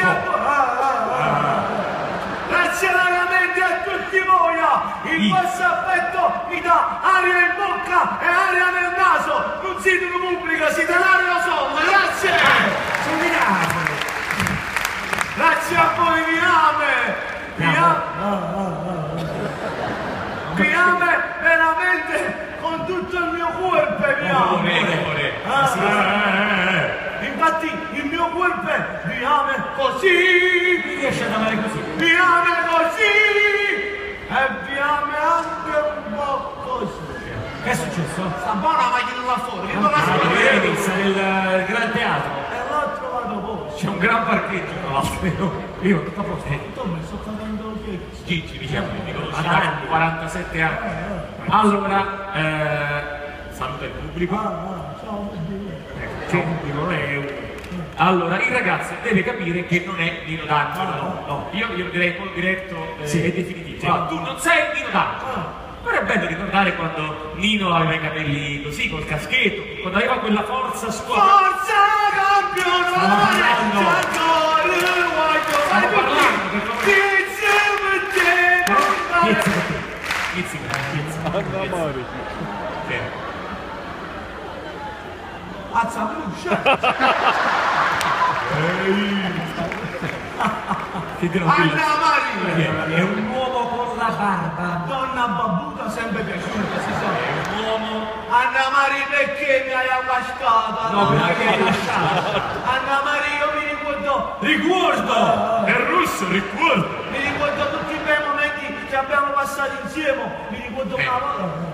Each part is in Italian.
pubblico. a- ah, ah. Grazie veramente a tutti voi. ah. Il vostro affetto mi dà aria in bocca e aria nel naso. Non siete una pubblica, siete l'aerosol. Grazie. Sono di Napoli. Grazie a voi, mi ame. Mi ame. Mi ame veramente con tutto il mio corpo, mi ame. Amore. Ah, Sì, ah. Infatti il mio corpo mi ama così, Mi riesce ad amare così. mi ama così e vi ama anche un po' così. Che è successo? Sta buona macchina là fuori, che non la Ah, so dovevi iniziare il, il Gran Teatro. E l'ho trovato posto. C'è un gran parcheggio tra l'altro. Io, tutto a posto. Tu mi sto piede. Gigi, diciamo, che mi conosci da anni. 47 anni. Allora, eh, saluta il pubblico. Ah, ah, ciao, oddio. Ecco, un pubblico, non è un- Allora, il ragazzo deve capire che non è Nino D'Angelo. No, no. Io glielo direi molto diretto eh, Sì. e definitivo. Ma tu non sei Nino D'Angelo. Ah. Però è bello ricordare quando Nino aveva i capelli così, col caschetto, quando aveva quella forza sua. Forza parlando, per favore. tutti insieme te! Inizia con te. Dirò qui la- Anna Maria! È un uomo con la barba. Donna babbuta sempre piaciuta, si sa. È un uomo. Anna Maria perché mi hai abbasciata? No, perché hai lasciato. Anna Maria io mi ricordo, Ricordo! È russo, ricordo! mi ricordo tutti i bei momenti che abbiamo passato insieme. Mi ricordo Eh. una volta.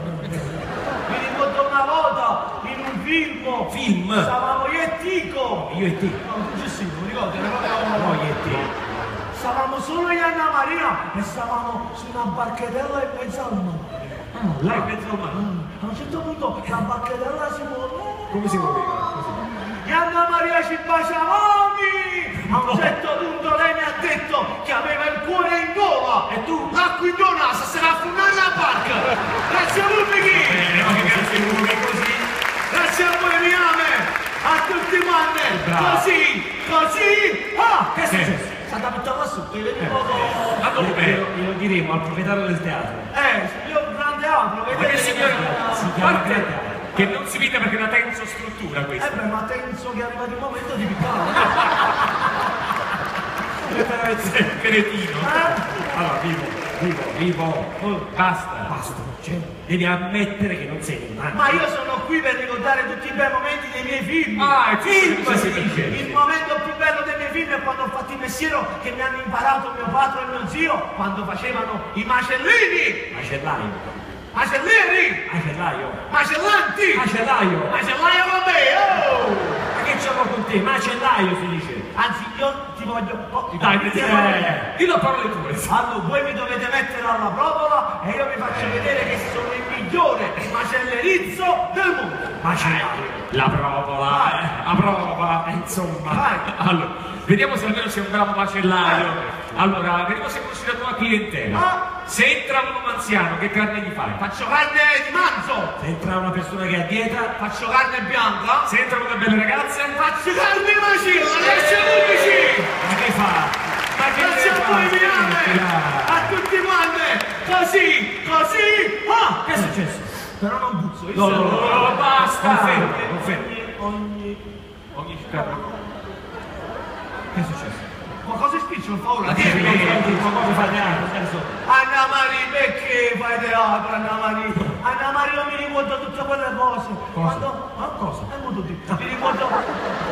Mi ricordo una volta in un film. Film? Stavamo io e Tico. Io e te. No, non ricordi? Ne No, io e te. Stavamo solo io e Anna Maria e stavamo su una barchetta in mezzo al mare. Ah, Là là. in mezzo al mare. A un certo punto la barchetta si muove. Come si muoveva? E Anna Maria ci baciavamo! A un certo punto lei mi ha detto che aveva il cuore in gola e tu l'acqua in donna successo? È stata buttata su, ti vedi un po'. Ma Glielo, dove? glielo diremo al proprietario del teatro. Eh, io grande altro, Ma che signore? Si chiama Grande. che non si vede perché è una tenso struttura Eh questa. beh, ma penso che è arrivato il momento di piccare. Cretino. Eh? Allora, vivo, vivo, vivo. Oh, Basta. Basta, cioè, devi ammettere che non sei un Ma io sono qui per ricordare tutti i bei momenti dei miei film. Ah, film, sì. si dice. Il momento più bello dei miei film è quando ho fatto il mestiere che mi hanno imparato mio padre e mio zio quando facevano i macellini, Macellaio. macellieri, Macellaio. macellanti, Macellaio. macellaio oh! Ma che c'ho con te? Macellaio si dice. Anzi, io ti voglio... oh, Dai, ti voglio- dillo a parole tue. Allora, voi mi dovete mettere alla prova e io vi faccio vedere che sono il migliore macellerizzo del mondo. Macellaio. La prova, Vai. la prova. Eh, Insomma. Vai. Allora, vediamo se almeno sei un bravo macellaio. Allora, vediamo se conosci la tua clientela. Ah. Se entra un uomo anziano, che carne gli fai? Faccio carne di manzo, Se entra una persona che è a dieta, faccio carne bianca, Se entrano delle belle ragazze? faccio carne macilla, grazie a tutti! ma che fa? Ma che Grazie a ne voi, fai? mi ame! A tutti quanti! Così, così! Ah! Che è successo? Però non buzzo, io No, no, no, no, basta. Confermo, Ogni- confermo. Ogni... Ogni cittadino. Che è successo? Ma cosa spiccio il favore? Che Dimmi. come fa teatro? Adesso. Anna Maria, perché fai teatro, Anna Maria? Anna Maria, io mi ricordo tutte quelle cose. Quando... Ah, Cosa? Eh, mo tu di- Mi ricordo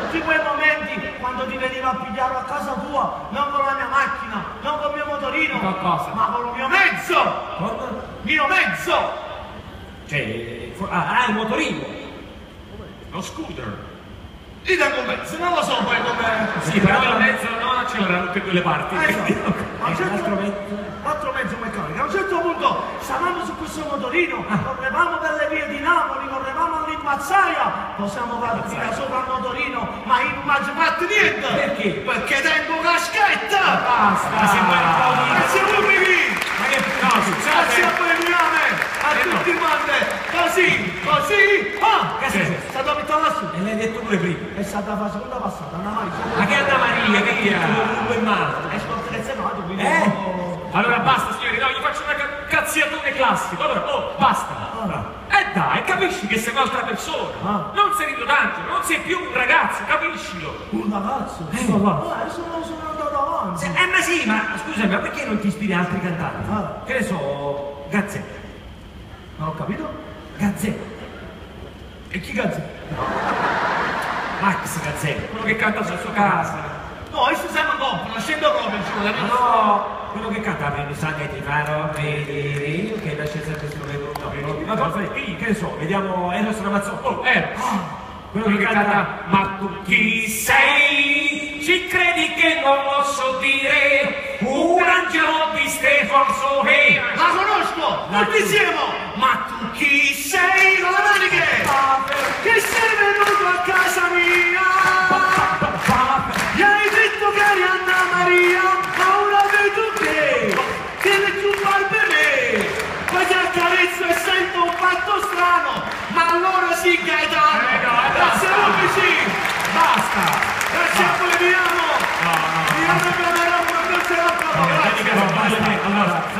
tutti quei momenti quando ti veniva a pigliare a casa tua, non con la mia macchina, non con il mio motorino, cosa? ma con il mio mezzo! Con? Mio mezzo! Cioè, fu- ah, ah, il motorino. Lo scooter. Lì tengo un mezzo, non lo so poi come... Sì, però il mezzo non accelera tutte e due le parti. Eh, no. A un certo- l'altro mezzo? Meccanico. A un certo punto stavamo su questo motorino, correvamo per le vie di Napoli, correvamo all'impazzaia, possiamo partire sopra il motorino, ma ci fatto niente! Perché? Perché tengo caschetta! Basta. Ma si fa applaudire. Grazie pubblici! Ma che No, Grazie scusate. a voi no. tutti quanti! Così! Così! Ah! Che è? È stata pittata lassù! E l'hai detto pure prima. È stata la seconda passata, Anna Maria. Ma che Anna Maria? Che via. Lungo in mano. È scontrezzato, quindi... Eh? no. Allora basta signori, no, gli faccio una ca- cazziatone classico. Allora, oh, basta. Ah, Eh dai, capisci che sei un'altra persona. Ah. Non sei Rino D'Angelo, non sei più un ragazzo, capiscilo. un ragazzo? Eh, va. Eh, sono, sono andato avanti. Eh ma sì, ma scusami, ma perché non ti ispiri altri cantanti? Ah. Che ne so, Gazzetta. Non ho capito? Gazzetta. E chi cazzo? Max Gazzetta. Quello che canta sulla sua casa. No, questo siamo a Goppo, non scendo proprio giù. Ma no, quello che canta per sangue ti farò vedere io che nasce sempre sul mio no, no, no, fai- che ne so, vediamo Eros Ramazzotti. Oh, eh, canta canta Ma tu chi sei? Ci credi che non lo so dire? Un angelo di Stefano Sohe La conosco! Tutti insieme! Ma tu chi sei?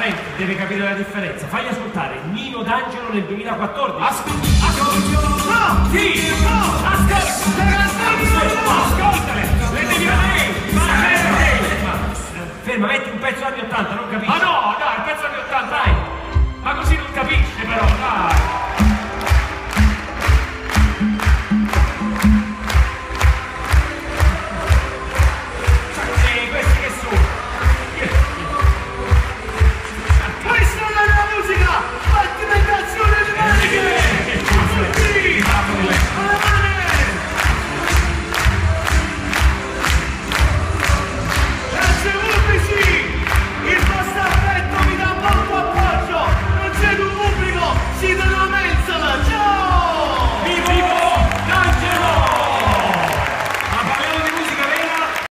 Frank, devi capire la differenza. Fagli ascoltare Nino D'Angelo nel 2014. No! Sì! No! Ascolta! Ascoltale! Le devi vedere! Ma Ferma, metti un pezzo anni 80, non capisci?